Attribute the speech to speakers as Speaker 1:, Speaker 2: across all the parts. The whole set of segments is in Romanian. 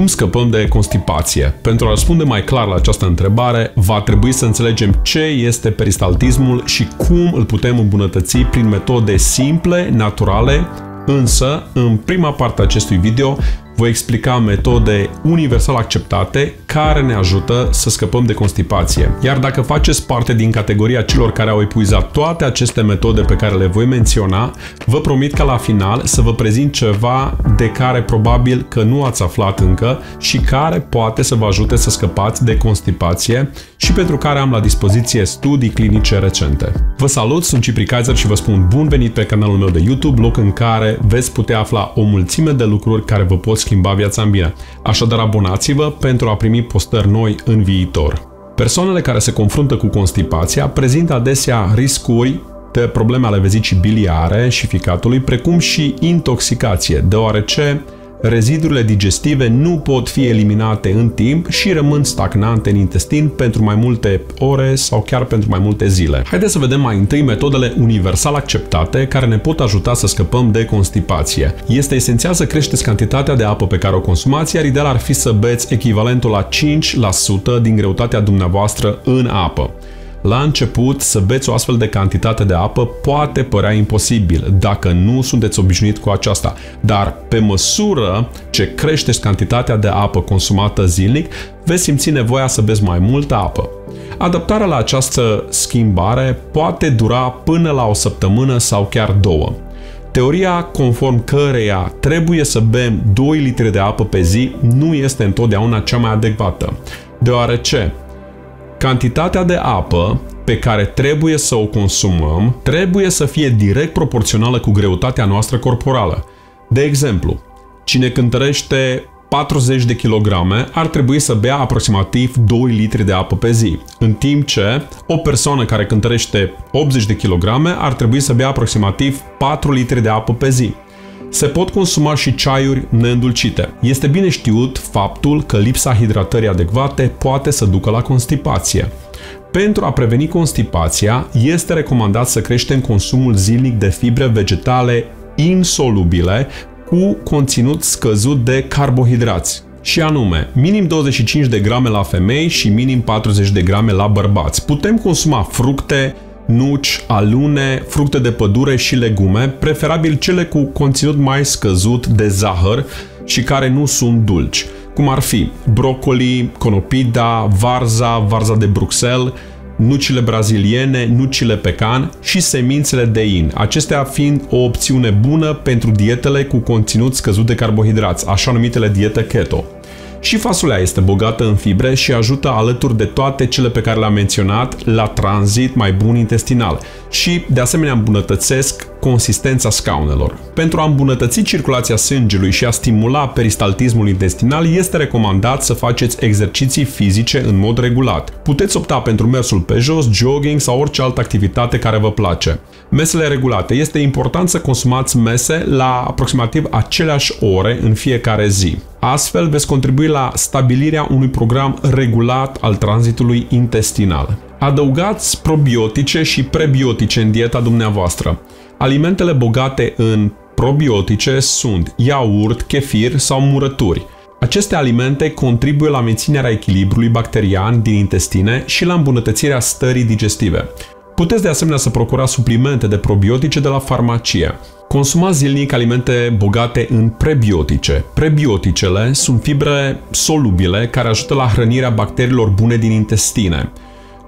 Speaker 1: Cum scăpăm de constipație? Pentru a răspunde mai clar la această întrebare, va trebui să înțelegem ce este peristaltismul și cum îl putem îmbunătăți prin metode simple, naturale, însă, în prima parte a acestui video, voi explica metode universal acceptate care ne ajută să scăpăm de constipație. Iar dacă faceți parte din categoria celor care au epuizat toate aceste metode pe care le voi menționa, vă promit că la final să vă prezint ceva de care probabil că nu ați aflat încă și care poate să vă ajute să scăpați de constipație și pentru care am la dispoziție studii clinice recente. Vă salut, sunt Cipri Kaiser și vă spun bun venit pe canalul meu de YouTube, loc în care veți putea afla o mulțime de lucruri care vă pot schimba viața în bine. Așadar, abonați-vă pentru a primi postări noi în viitor. Persoanele care se confruntă cu constipația prezintă adesea riscuri de probleme ale vezicii biliare și ficatului, precum și intoxicație, deoarece rezidurile digestive nu pot fi eliminate în timp și rămân stagnante în intestin pentru mai multe ore sau chiar pentru mai multe zile. Haideți să vedem mai întâi metodele universal acceptate care ne pot ajuta să scăpăm de constipație. Este esențial să creșteți cantitatea de apă pe care o consumați, iar ideal ar fi să beți echivalentul la 5% din greutatea dumneavoastră în apă. La început, să beți o astfel de cantitate de apă poate părea imposibil dacă nu sunteți obișnuit cu aceasta, dar pe măsură ce creșteți cantitatea de apă consumată zilnic, veți simți nevoia să beți mai multă apă. Adaptarea la această schimbare poate dura până la o săptămână sau chiar două. Teoria conform căreia trebuie să bem 2 litri de apă pe zi nu este întotdeauna cea mai adecvată, deoarece Cantitatea de apă pe care trebuie să o consumăm trebuie să fie direct proporțională cu greutatea noastră corporală. De exemplu, cine cântărește 40 de kilograme ar trebui să bea aproximativ 2 litri de apă pe zi, în timp ce o persoană care cântărește 80 de kilograme ar trebui să bea aproximativ 4 litri de apă pe zi. Se pot consuma și ceaiuri neîndulcite. Este bine știut faptul că lipsa hidratării adecvate poate să ducă la constipație. Pentru a preveni constipația, este recomandat să creștem consumul zilnic de fibre vegetale insolubile cu conținut scăzut de carbohidrați, și anume minim 25 de grame la femei și minim 40 de grame la bărbați. Putem consuma fructe, nuci, alune, fructe de pădure și legume, preferabil cele cu conținut mai scăzut de zahăr și care nu sunt dulci, cum ar fi brocoli, conopida, varza, varza de Bruxelles, nucile braziliene, nucile pecan și semințele de in, acestea fiind o opțiune bună pentru dietele cu conținut scăzut de carbohidrați, așa numitele dietă keto. Și fasulea este bogată în fibre și ajută alături de toate cele pe care le-am menționat la tranzit mai bun intestinal. Și de asemenea îmbunătățesc consistența scaunelor. Pentru a îmbunătăți circulația sângelui și a stimula peristaltismul intestinal, este recomandat să faceți exerciții fizice în mod regulat. Puteți opta pentru mersul pe jos, jogging sau orice altă activitate care vă place. Mesele regulate. Este important să consumați mese la aproximativ aceleași ore în fiecare zi. Astfel veți contribui la stabilirea unui program regulat al tranzitului intestinal. Adăugați probiotice și prebiotice în dieta dumneavoastră. Alimentele bogate în probiotice sunt iaurt, kefir sau murături. Aceste alimente contribuie la menținerea echilibrului bacterian din intestine și la îmbunătățirea stării digestive. Puteți de asemenea să procurați suplimente de probiotice de la farmacie. Consumați zilnic alimente bogate în prebiotice. Prebioticele sunt fibre solubile care ajută la hrănirea bacteriilor bune din intestine.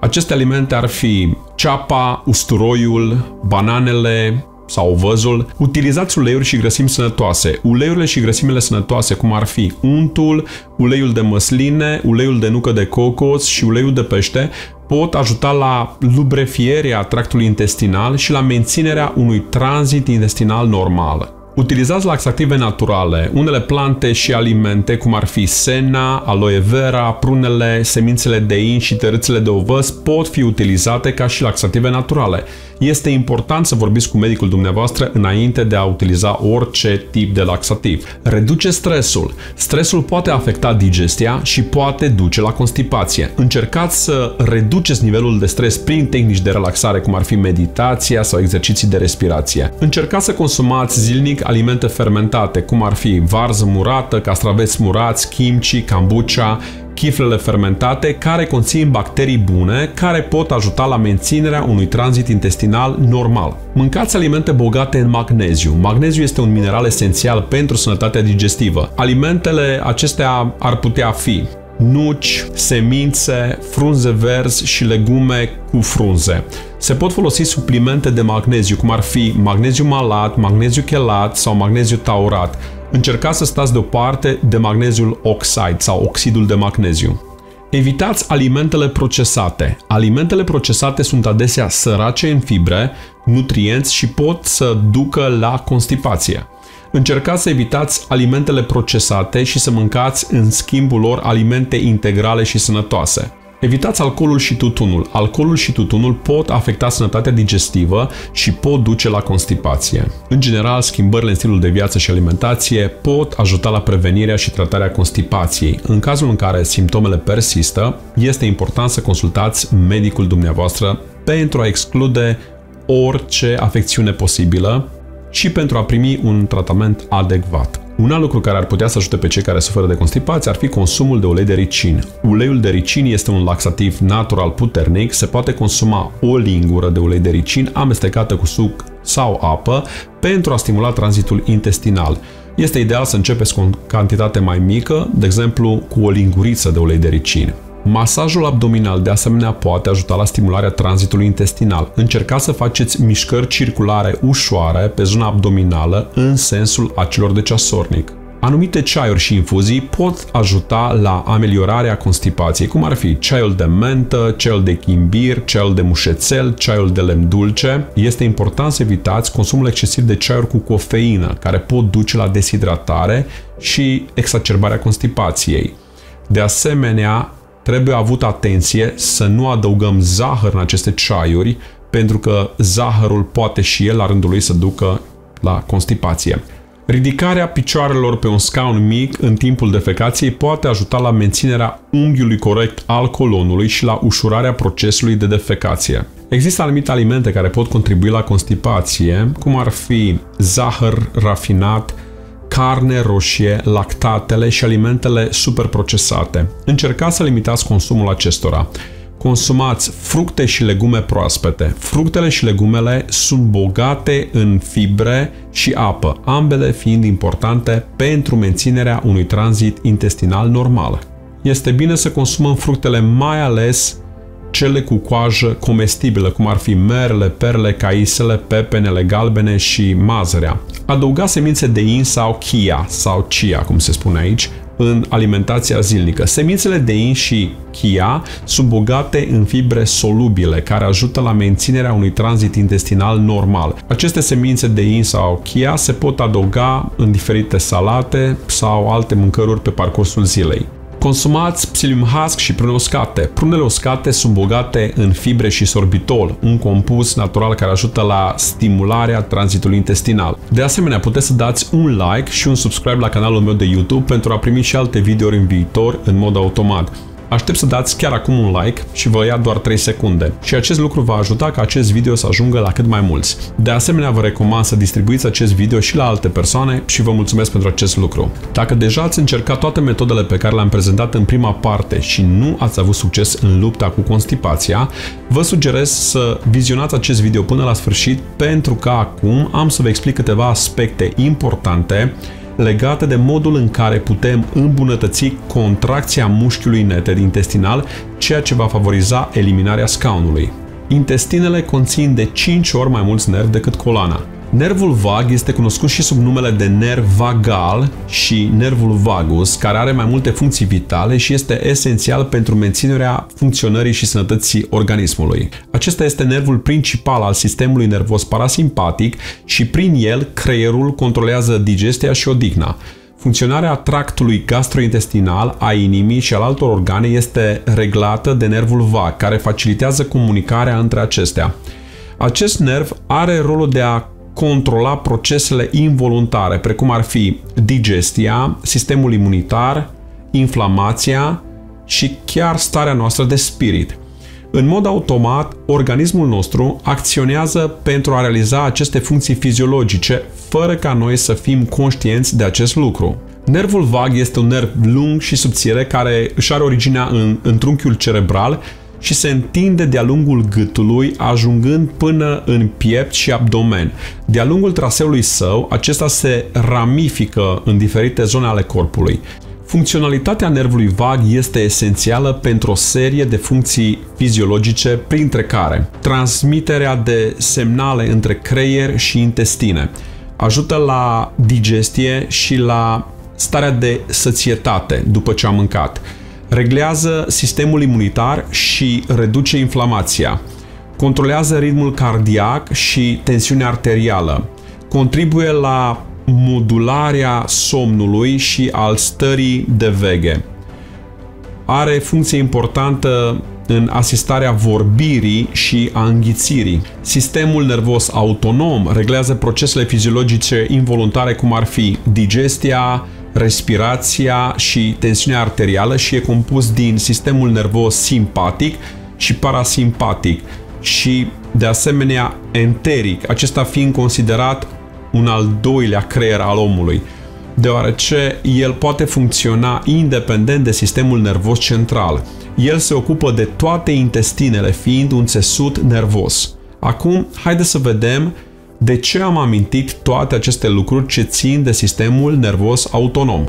Speaker 1: Aceste alimente ar fi ceapa, usturoiul, bananele, sau văzul, utilizați uleiuri și grăsimi sănătoase. Uleiurile și grăsimile sănătoase, cum ar fi untul, uleiul de măsline, uleiul de nucă de cocos și uleiul de pește, pot ajuta la lubrefierea tractului intestinal și la menținerea unui tranzit intestinal normal. Utilizați laxative naturale, unele plante și alimente, cum ar fi sena, aloe vera, prunele, semințele de in și tărâțele de ovăz, pot fi utilizate ca și laxative naturale. Este important să vorbiți cu medicul dumneavoastră înainte de a utiliza orice tip de laxativ. Reduce stresul. Stresul poate afecta digestia și poate duce la constipație. Încercați să reduceți nivelul de stres prin tehnici de relaxare, cum ar fi meditația sau exerciții de respirație. Încercați să consumați zilnic clasic alimente fermentate, cum ar fi varză murată, castraveți murați, kimchi, kombucha, chiflele fermentate care conțin bacterii bune care pot ajuta la menținerea unui tranzit intestinal normal. Mâncați alimente bogate în magneziu. Magneziu este un mineral esențial pentru sănătatea digestivă. Alimentele acestea ar putea fi nuci, semințe, frunze verzi și legume cu frunze. Se pot folosi suplimente de magneziu, cum ar fi magneziu malat, magneziu chelat sau magneziu taurat. Încercați să stați deoparte de magneziul oxide sau oxidul de magneziu. Evitați alimentele procesate. Alimentele procesate sunt adesea sărace în fibre, nutrienți și pot să ducă la constipație. Încercați să evitați alimentele procesate și să mâncați în schimbul lor alimente integrale și sănătoase. Evitați alcoolul și tutunul. Alcoolul și tutunul pot afecta sănătatea digestivă și pot duce la constipație. În general, schimbările în stilul de viață și alimentație pot ajuta la prevenirea și tratarea constipației. În cazul în care simptomele persistă, este important să consultați medicul dumneavoastră pentru a exclude orice afecțiune posibilă și pentru a primi un tratament adecvat. Un alt lucru care ar putea să ajute pe cei care suferă de constipație ar fi consumul de ulei de ricin. Uleiul de ricin este un laxativ natural puternic, se poate consuma o lingură de ulei de ricin amestecată cu suc sau apă pentru a stimula tranzitul intestinal. Este ideal să începeți cu o cantitate mai mică, de exemplu cu o linguriță de ulei de ricin. Masajul abdominal de asemenea poate ajuta la stimularea tranzitului intestinal. Încercați să faceți mișcări circulare ușoare pe zona abdominală în sensul acelor de ceasornic. Anumite ceaiuri și infuzii pot ajuta la ameliorarea constipației, cum ar fi ceaiul de mentă, ceaiul de chimbir, ceaiul de mușețel, ceaiul de lemn dulce. Este important să evitați consumul excesiv de ceaiuri cu cofeină, care pot duce la deshidratare și exacerbarea constipației. De asemenea, trebuie avut atenție să nu adăugăm zahăr în aceste ceaiuri, pentru că zahărul poate și el la rândul lui să ducă la constipație. Ridicarea picioarelor pe un scaun mic în timpul defecației poate ajuta la menținerea unghiului corect al colonului și la ușurarea procesului de defecație. Există anumite alimente care pot contribui la constipație, cum ar fi zahăr rafinat, carne roșie, lactatele și alimentele superprocesate. Încercați să limitați consumul acestora. Consumați fructe și legume proaspete. Fructele și legumele sunt bogate în fibre și apă, ambele fiind importante pentru menținerea unui tranzit intestinal normal. Este bine să consumăm fructele mai ales cele cu coajă comestibilă, cum ar fi merele, perle, caisele, pepenele galbene și mazărea. Adăuga semințe de in sau chia, sau chia, cum se spune aici, în alimentația zilnică. Semințele de in și chia sunt bogate în fibre solubile care ajută la menținerea unui tranzit intestinal normal. Aceste semințe de in sau chia se pot adăuga în diferite salate sau alte mâncăruri pe parcursul zilei. Consumați psyllium husk și prune uscate. Prunele uscate sunt bogate în fibre și sorbitol, un compus natural care ajută la stimularea tranzitului intestinal. De asemenea, puteți să dați un like și un subscribe la canalul meu de YouTube pentru a primi și alte videouri în viitor în mod automat. Aștept să dați chiar acum un like și vă ia doar 3 secunde. Și acest lucru va ajuta ca acest video să ajungă la cât mai mulți. De asemenea, vă recomand să distribuiți acest video și la alte persoane și vă mulțumesc pentru acest lucru. Dacă deja ați încercat toate metodele pe care le-am prezentat în prima parte și nu ați avut succes în lupta cu constipația, vă sugerez să vizionați acest video până la sfârșit pentru că acum am să vă explic câteva aspecte importante legate de modul în care putem îmbunătăți contracția mușchiului neted intestinal, ceea ce va favoriza eliminarea scaunului. Intestinele conțin de 5 ori mai mulți nervi decât coloana. Nervul vag este cunoscut și sub numele de nerv vagal și nervul vagus, care are mai multe funcții vitale și este esențial pentru menținerea funcționării și sănătății organismului. Acesta este nervul principal al sistemului nervos parasimpatic și prin el creierul controlează digestia și odihna. Funcționarea tractului gastrointestinal, a inimii și al altor organe este reglată de nervul vag, care facilitează comunicarea între acestea. Acest nerv are rolul de a controla procesele involuntare, precum ar fi digestia, sistemul imunitar, inflamația și chiar starea noastră de spirit. În mod automat, organismul nostru acționează pentru a realiza aceste funcții fiziologice, fără ca noi să fim conștienți de acest lucru. Nervul vag este un nerv lung și subțire care își are originea în, în trunchiul cerebral și se întinde de-a lungul gâtului, ajungând până în piept și abdomen. De-a lungul traseului său, acesta se ramifică în diferite zone ale corpului. Funcționalitatea nervului vag este esențială pentru o serie de funcții fiziologice, printre care transmiterea de semnale între creier și intestine, ajută la digestie și la starea de sățietate după ce am mâncat, reglează sistemul imunitar și reduce inflamația, controlează ritmul cardiac și tensiunea arterială, contribuie la modularea somnului și al stării de veghe. Are funcție importantă în asistarea vorbirii și a înghițirii. Sistemul nervos autonom reglează procesele fiziologice involuntare cum ar fi digestia, respirația și tensiunea arterială și e compus din sistemul nervos simpatic și parasimpatic și de asemenea enteric, acesta fiind considerat un al doilea creier al omului, deoarece el poate funcționa independent de sistemul nervos central. El se ocupă de toate intestinele, fiind un țesut nervos. Acum, haideți să vedem de ce am amintit toate aceste lucruri ce țin de sistemul nervos autonom.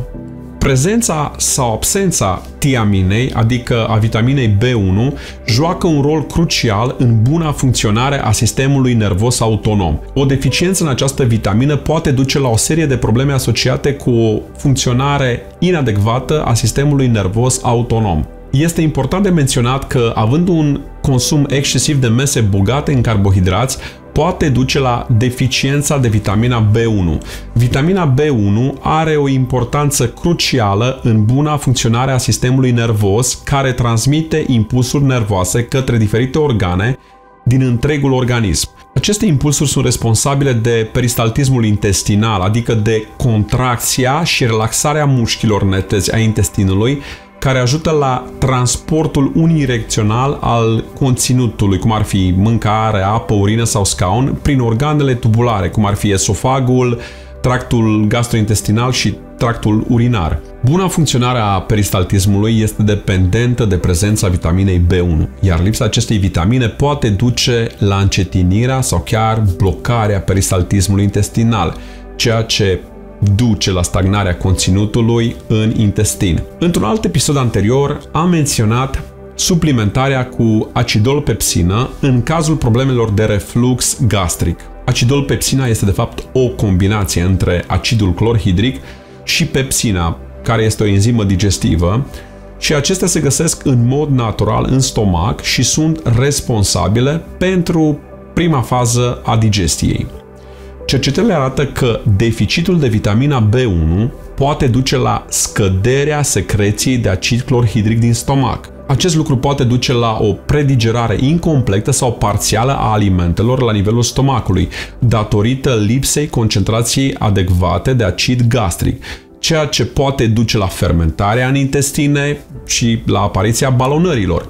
Speaker 1: Prezența sau absența tiaminei, adică a vitaminei B1, joacă un rol crucial în buna funcționare a sistemului nervos autonom. O deficiență în această vitamină poate duce la o serie de probleme asociate cu o funcționare inadecvată a sistemului nervos autonom. Este important de menționat că, având un consum excesiv de mese bogate în carbohidrați, poate duce la deficiența de vitamina B1. Vitamina B1 are o importanță crucială în buna funcționare a sistemului nervos care transmite impulsuri nervoase către diferite organe din întregul organism. Aceste impulsuri sunt responsabile de peristaltismul intestinal, adică de contracția și relaxarea mușchilor netezi a intestinului, care ajută la transportul unidirecțional al conținutului, cum ar fi mâncare, apă, urină sau scaun, prin organele tubulare, cum ar fi esofagul, tractul gastrointestinal și tractul urinar. Buna funcționare a peristaltismului este dependentă de prezența vitaminei B1, iar lipsa acestei vitamine poate duce la încetinirea sau chiar blocarea peristaltismului intestinal, ceea ce duce la stagnarea conținutului în intestin. Într-un alt episod anterior am menționat suplimentarea cu acidol-pepsină în cazul problemelor de reflux gastric. Acidol-pepsina este de fapt o combinație între acidul clorhidric și pepsina, care este o enzimă digestivă, și acestea se găsesc în mod natural în stomac și sunt responsabile pentru prima fază a digestiei. Cercetările arată că deficitul de vitamina B1 poate duce la scăderea secreției de acid clorhidric din stomac. Acest lucru poate duce la o predigerare incompletă sau parțială a alimentelor la nivelul stomacului, datorită lipsei concentrației adecvate de acid gastric, ceea ce poate duce la fermentarea în intestine și la apariția balonărilor.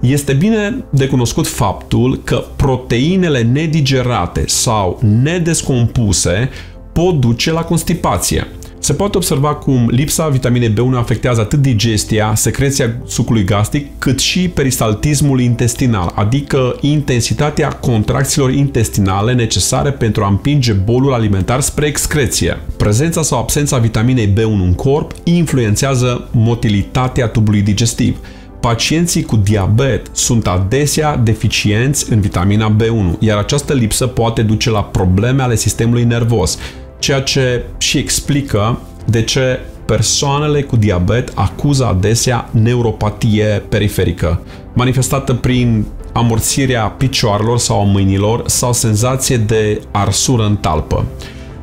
Speaker 1: Este bine de cunoscut faptul că proteinele nedigerate sau nedescompuse pot duce la constipație. Se poate observa cum lipsa vitaminei B1 afectează atât digestia, secreția sucului gastric, cât și peristaltismul intestinal, adică intensitatea contracțiilor intestinale necesare pentru a împinge bolul alimentar spre excreție. Prezența sau absența vitaminei B1 în corp influențează motilitatea tubului digestiv, Pacienții cu diabet sunt adesea deficienți în vitamina B1, iar această lipsă poate duce la probleme ale sistemului nervos, ceea ce și explică de ce persoanele cu diabet acuză adesea neuropatie periferică, manifestată prin amorțirea picioarelor sau a mâinilor sau senzație de arsură în talpă.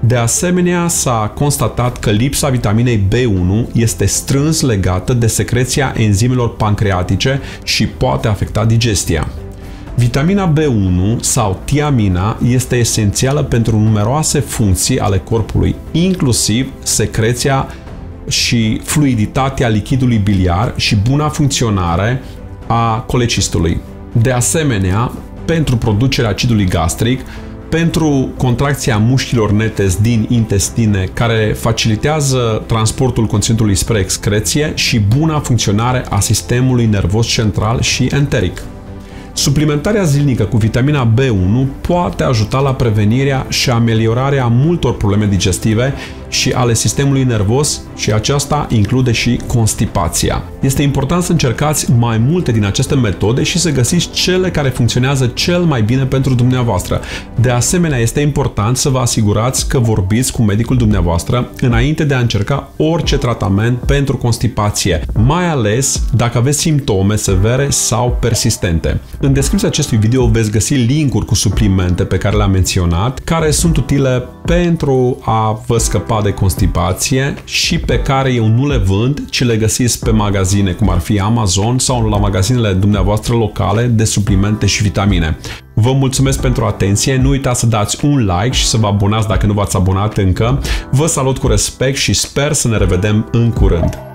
Speaker 1: De asemenea, s-a constatat că lipsa vitaminei B1 este strâns legată de secreția enzimelor pancreatice și poate afecta digestia. Vitamina B1 sau tiamina este esențială pentru numeroase funcții ale corpului, inclusiv secreția și fluiditatea lichidului biliar și buna funcționare a colecistului. De asemenea, pentru producerea acidului gastric, pentru contracția mușchilor netes din intestine care facilitează transportul conținutului spre excreție și buna funcționare a sistemului nervos central și enteric. Suplimentarea zilnică cu vitamina B1 poate ajuta la prevenirea și ameliorarea multor probleme digestive și ale sistemului nervos și aceasta include și constipația. Este important să încercați mai multe din aceste metode și să găsiți cele care funcționează cel mai bine pentru dumneavoastră. De asemenea, este important să vă asigurați că vorbiți cu medicul dumneavoastră înainte de a încerca orice tratament pentru constipație, mai ales dacă aveți simptome severe sau persistente. În descripția acestui video veți găsi linkuri cu suplimente pe care le-am menționat, care sunt utile pentru a vă scăpa de constipație și pe care eu nu le vând, ci le găsiți pe magazine, cum ar fi Amazon sau la magazinele dumneavoastră locale de suplimente și vitamine. Vă mulțumesc pentru atenție, nu uitați să dați un like și să vă abonați dacă nu v-ați abonat încă. Vă salut cu respect și sper să ne revedem în curând.